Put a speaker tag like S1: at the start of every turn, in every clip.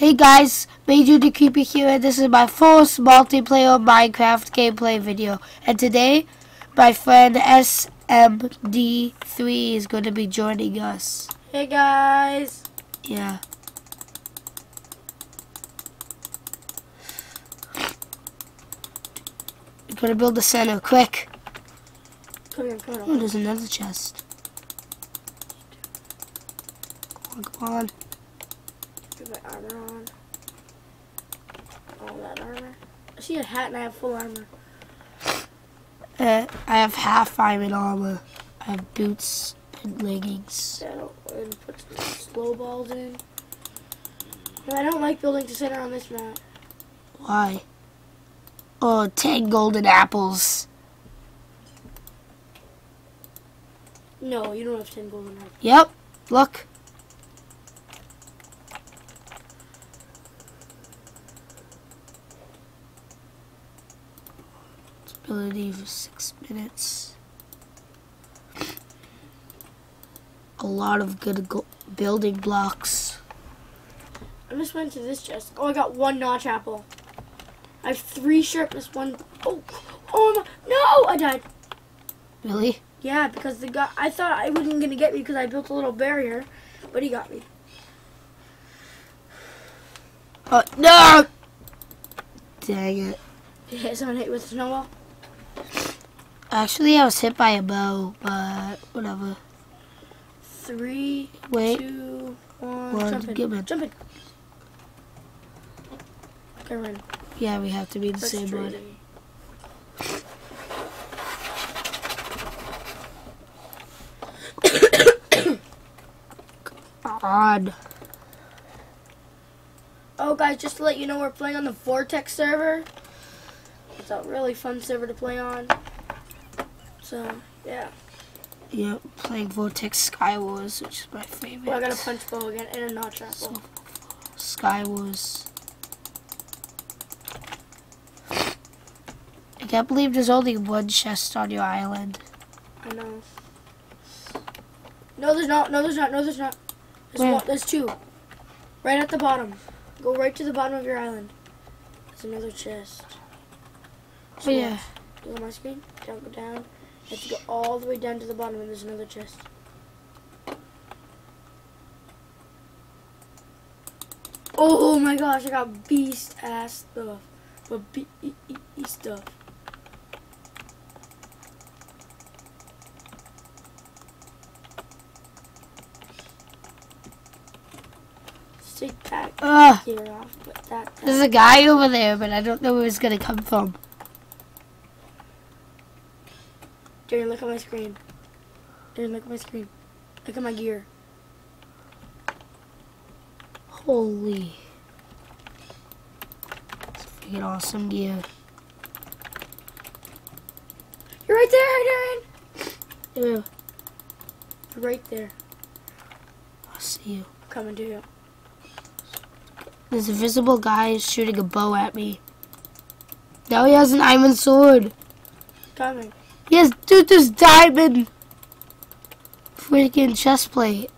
S1: Hey guys, Major D Creeper here. And this is my first multiplayer Minecraft gameplay video. And today, my friend SMD3 is going to be joining us.
S2: Hey guys.
S1: Yeah. We're going to build the center, quick.
S2: Come here, come
S1: on.
S2: Oh,
S1: there's another chest. Come on, come on.
S2: My armor on. All that armor. I see a hat and I have full armor.
S1: Uh, I have half iron armor. I have boots and leggings.
S2: So, and put some snowballs in. No, I don't like building to center on this map.
S1: Why? Oh, ten golden apples.
S2: No, you don't have 10 golden apples.
S1: Yep, look. Ability for six minutes. A lot of good building blocks.
S2: I just went to this chest. Oh, I got one notch apple. I have three sharpness, one. Oh, oh my, no! I died.
S1: Really?
S2: Yeah, because the guy, I thought I wasn't gonna get me because I built a little barrier, but he got me.
S1: Oh, no! Dang it.
S2: Did you hit someone hit with a snowball?
S1: Actually, I was hit by a bow, but whatever.
S2: Three,
S1: Wait.
S2: two, one,
S1: One,
S2: jump in.
S1: get in.
S2: Jump in. Okay, we're.
S1: Yeah, we have to be the same one. Odd.
S2: Oh, guys, just to let you know, we're playing on the Vortex server. It's a really fun server to play on. So, yeah.
S1: Yep, playing Vortex Sky Wars, which is my favorite.
S2: Well, I got a punch bow again and a notch apple.
S1: So, Sky Wars. I can't believe there's only one chest on your island.
S2: I know. No, there's not. No, there's not. No, there's not. There's,
S1: Where?
S2: one, there's two. Right at the bottom. Go right to the bottom of your island. There's another chest.
S1: Oh yeah.
S2: Look at my screen. Don't go down. You have to go all the way down to the bottom and there's another chest. Oh my gosh, I got beast ass stuff. But beast e- e- e- stuff. Take that
S1: Ugh.
S2: off. Put that.
S1: There's a guy over there, but I don't know where he's gonna come from.
S2: Darren, look at my screen. Darren, look at my screen. Look at my gear.
S1: Holy. It's freaking awesome gear.
S2: You're right there, Darren. You're right there.
S1: I see you.
S2: I'm coming to you.
S1: This invisible guy is shooting a bow at me. Now he has an iron sword.
S2: Coming.
S1: Yes, dude, this diamond freaking chest plate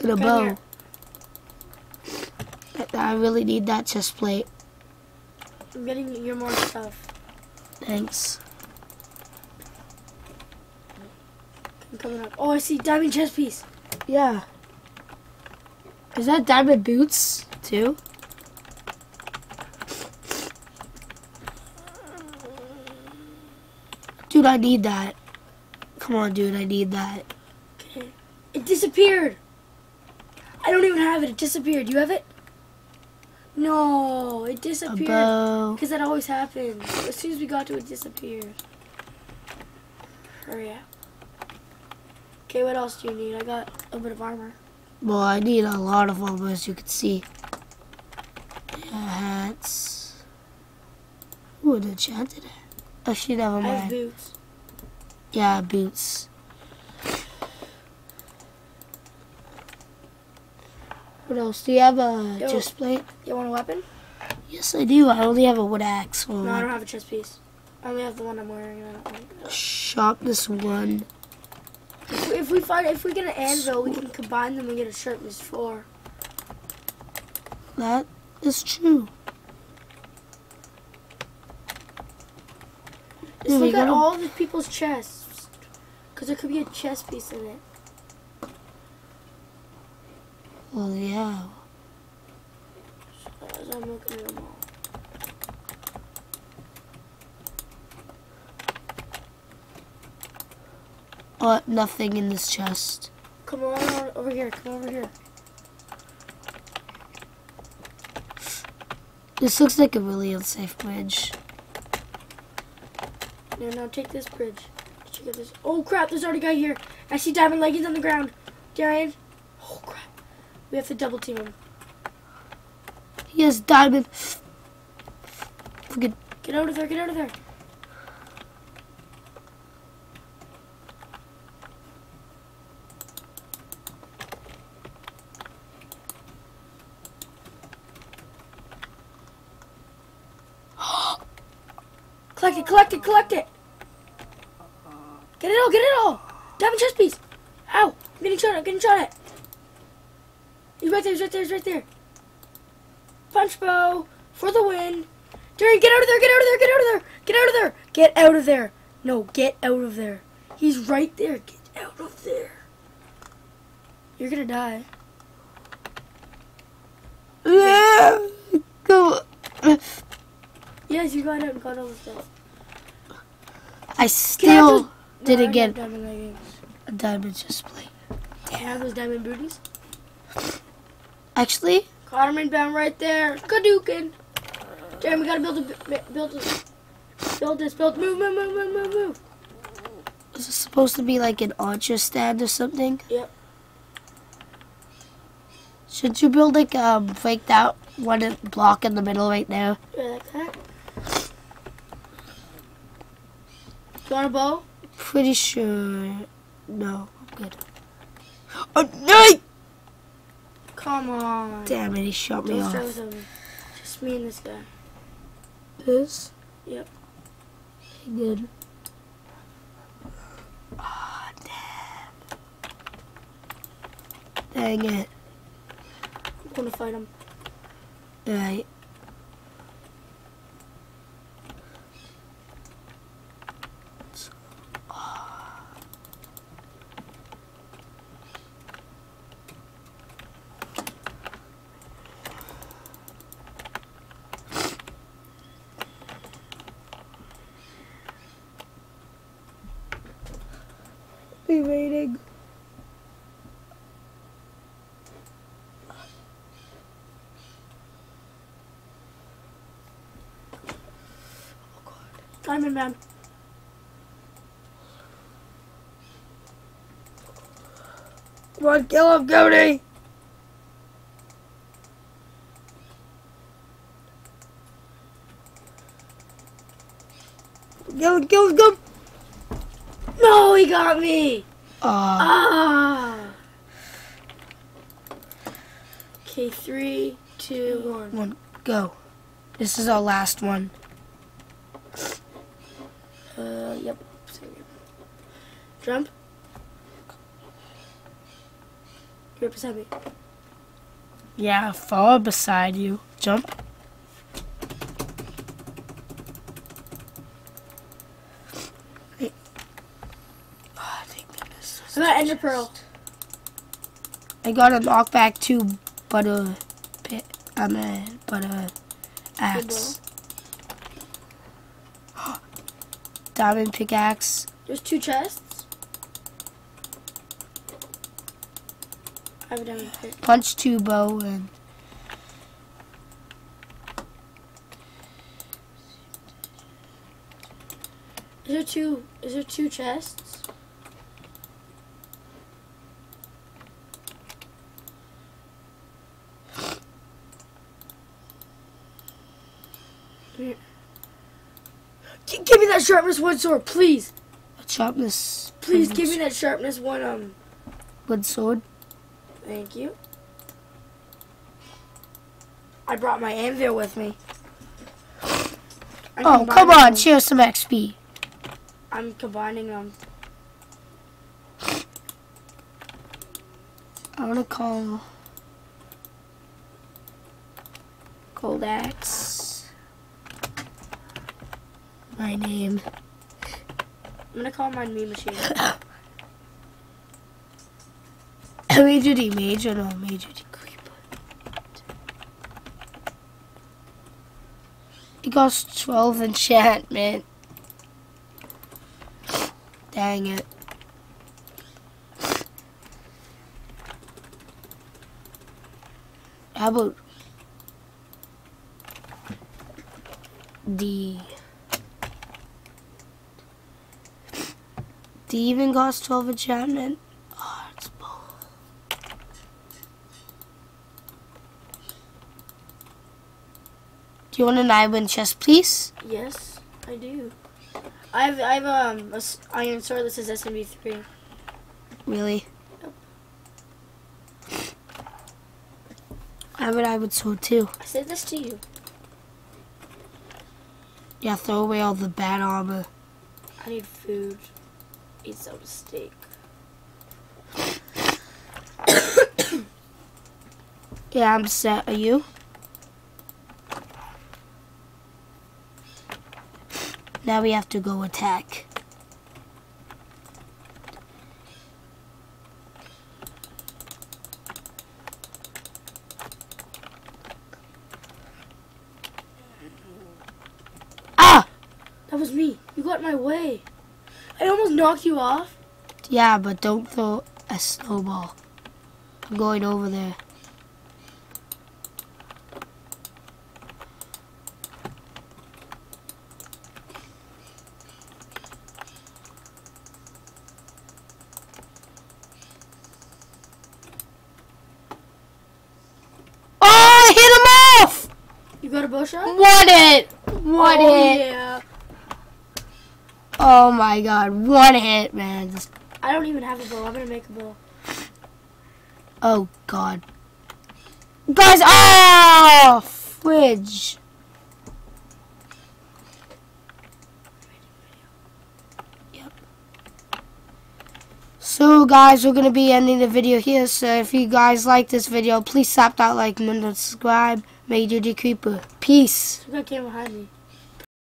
S1: and a bow. I really need that chest plate.
S2: I'm getting your more stuff.
S1: Thanks.
S2: I'm coming up. Oh, I see diamond chest piece.
S1: Yeah. Is that diamond boots too? Dude, I need that. Come on, dude, I need that.
S2: Okay. It disappeared. I don't even have it. It disappeared. You have it? No, it disappeared. Because that always happens. As soon as we got to it, it disappeared. Hurry up. Okay, what else do you need? I got a bit of armor.
S1: Well, I need a lot of armor, as you can see. Yeah, hats. Ooh, an enchanted hat. Oh, Actually, never
S2: I have
S1: mind.
S2: boots.
S1: Yeah, boots. What else? Do you have a
S2: Yo.
S1: chest plate?
S2: You want a weapon?
S1: Yes, I do. I only have a wood axe.
S2: No, I don't have a chest piece. I only have the one I'm wearing. and I don't like it.
S1: sharpness one.
S2: If we, if we find if we get an anvil, we can combine them and get a sharpness four.
S1: That is true.
S2: Just look at all the people's chests. Because there could be a chest piece in it.
S1: Well, yeah.
S2: As I'm looking at them all.
S1: Oh, nothing in this chest.
S2: Come on, over here. Come over here.
S1: This looks like a really unsafe bridge.
S2: No, no, take this bridge. Check out this. Oh crap! There's already a guy here. I see diamond leggings on the ground. Darien. Oh crap! We have to double team him.
S1: He has diamond. Fucking
S2: Get out of there! Get out of there! Collect it! Collect it! Collect it! Get it all! Get it all! Diamond chest piece! Ow! I'm getting shot at! I'm getting shot at! He's right there! He's right there! He's right there! Punch bow for the win! Darien, get out of there! Get out of there! Get out of there! Get out of there! Get out of there! No, get out of there! He's right there! Get out of there! You're gonna die.
S1: Go.
S2: Yes, you got out and got all the stuff.
S1: I still didn't get
S2: diamond
S1: a diamond plate.
S2: Can I have those diamond booties?
S1: Actually,
S2: Caught him inbound right there. Kadookin. Damn, we gotta build a build a, build this build move move move move move move.
S1: is this supposed to be like an archer stand or something?
S2: Yep.
S1: Should you build like um faked out one block in the middle right now?
S2: Yeah, like that. You want a bow?
S1: Pretty sure. No, I'm good. Oh no!
S2: Come on.
S1: Damn it, he shot me
S2: Don't
S1: off.
S2: with. Just me and this guy.
S1: This?
S2: Yep.
S1: He did. Ah, damn. Dang it.
S2: I'm gonna fight him.
S1: Right. Be waiting.
S2: Diamond man.
S1: Come on, kill him, Cody! Kill him, kill him, kill him!
S2: No, he got me.
S1: Aw,
S2: Ah. Okay, three, two, one.
S1: one, go. This is our last one.
S2: Uh, yep. Jump. You're beside me.
S1: Yeah, far beside you. Jump. Wait. Oh, thank goodness.
S2: I got Ender Pearl.
S1: I got a knockback too, but a pit, I mean, but a axe. Diamond pickaxe.
S2: There's two chests. I have a diamond pick.
S1: punch two bow and
S2: Is there two? Is there two chests? Here. Gi- Give me that sharpness one sword, please.
S1: a sharpness.
S2: Please give me that sharpness one. Um,
S1: good sword.
S2: thank you. I brought my anvil with me. I'm
S1: Oh come on,
S2: them.
S1: share some XP.
S2: I'm combining them.
S1: I wanna call. Cold axe. My name.
S2: I'm gonna call mine me machine.
S1: Major D, Major, no, Major D Creeper. It costs 12 enchantment. Dang it. How about D? D even cost 12 enchantment? Oh, it's bull. Do you want an iron chest, please?
S2: yes, I do. I have I have um a iron sword that says SMB three.
S1: Really?
S2: Yep.
S1: I have an iron sword too.
S2: I said this to you.
S1: Yeah, throw away all the bad armor.
S2: I need food. Some steak.
S1: Yeah, I'm set. Are you? Now we have to go attack. Ah!
S2: That was me. You got my way. I almost knocked you off.
S1: Yeah, but don't throw a snowball. I'm going over there. Oh, I hit him off!
S2: You got a bow shot?
S1: One hit! One
S2: oh,
S1: hit!
S2: yeah.
S1: Oh my god, one hit, man. Just-
S2: I don't even have a bow. I'm gonna make a bow.
S1: oh god. Guys, oh! Fridge. Yep. So guys, we're gonna be ending the video here. So if you guys like this video, please slap that like and subscribe. Major D Creeper. Peace.
S2: Guy came behind me.